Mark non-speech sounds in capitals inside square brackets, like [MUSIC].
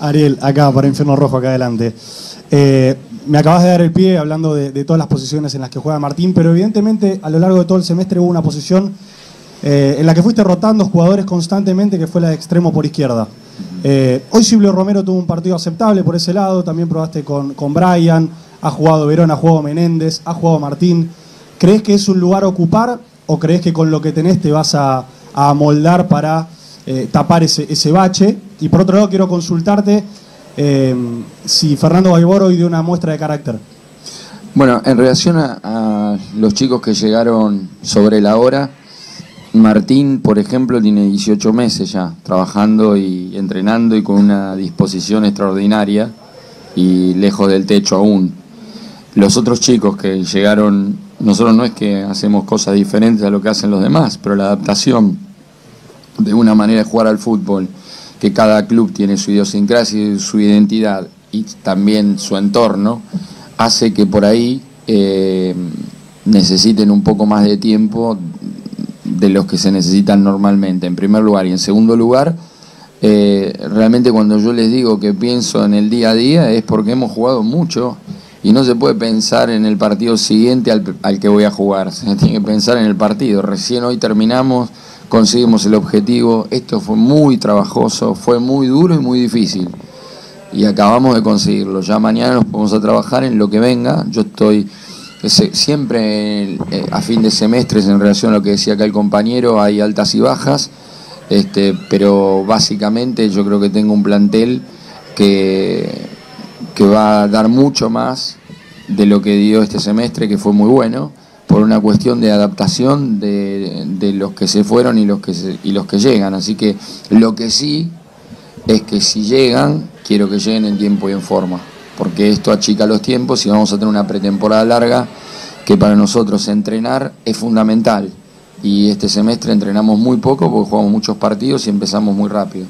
Ariel, acá para Infierno Rojo, acá adelante. Eh, me acabas de dar el pie hablando de, todas las posiciones en las que juega Martín, pero evidentemente a lo largo de todo el semestre hubo una posición eh, en la que fuiste rotando jugadores constantemente, que fue la de extremo por izquierda. Eh, hoy Silvio Romero tuvo un partido aceptable por ese lado, también probaste con, con Brian, ha jugado Verón, ha jugado Menéndez, ha jugado Martín. ¿Crees que es un lugar a ocupar o crees que con lo que tenés te vas a, a moldar para tapar ese, ese bache? Y por otro lado, quiero consultarte eh, si Fernando Baibor hoy dio una muestra de carácter. Bueno, en relación a, los chicos que llegaron sobre la hora, Martín, por ejemplo, tiene 18 meses ya trabajando y entrenando y con una disposición extraordinaria y lejos del techo aún. Los otros chicos que llegaron, nosotros no es que hacemos cosas diferentes a lo que hacen los demás, pero la adaptación de una manera de jugar al fútbol que cada club tiene su idiosincrasia su identidad y también su entorno, hace que por ahí eh, necesiten un poco más de tiempo de los que se necesitan normalmente, en primer lugar. Y en segundo lugar, eh, realmente cuando yo les digo que pienso en el día a día es porque hemos jugado mucho y no se puede pensar en el partido siguiente al, al que voy a jugar, [LAUGHS] se tiene que pensar en el partido. Recién hoy terminamos conseguimos el objetivo. Esto fue muy trabajoso, fue muy duro y muy difícil. Y acabamos de conseguirlo. Ya mañana nos vamos a trabajar en lo que venga. Yo estoy siempre eh, a fin de semestres en relación a lo que decía acá el compañero, hay altas y bajas, este, pero básicamente yo creo que tengo un plantel que, que va a dar mucho más de lo que dio este semestre, que fue muy bueno por una cuestión de adaptación de, los que se fueron y los que, y los que llegan. Así que lo que sí es que si llegan, quiero que lleguen en tiempo y en forma, porque esto achica los tiempos y vamos a tener una pretemporada larga que para nosotros entrenar es fundamental. Y este semestre entrenamos muy poco porque jugamos muchos partidos y empezamos muy rápido.